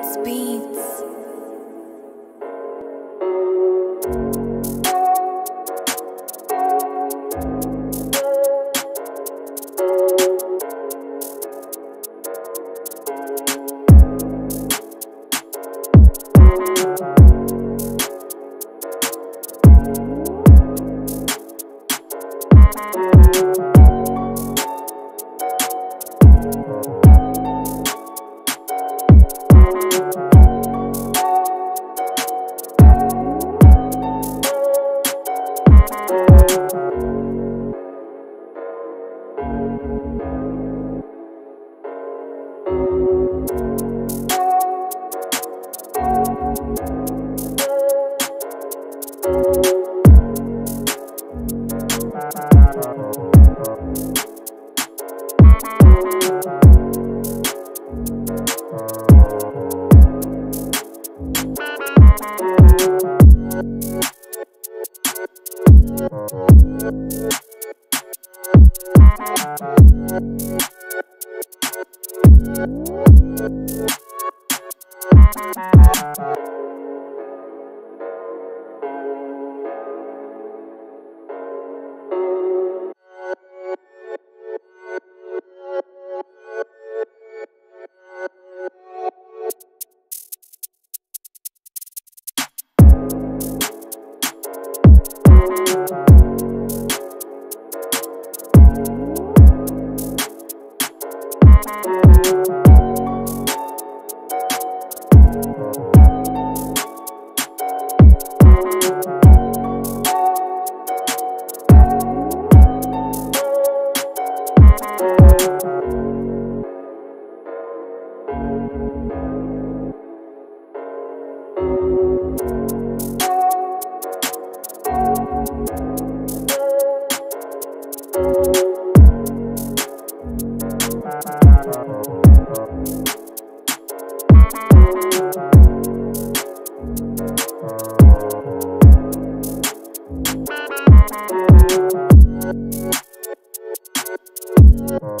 Beats, beats. Thank Thank